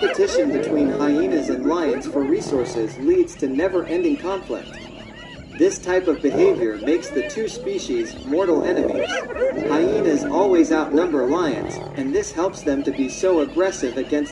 competition between hyenas and lions for resources leads to never-ending conflict. This type of behavior makes the two species mortal enemies. Hyenas always outnumber lions, and this helps them to be so aggressive against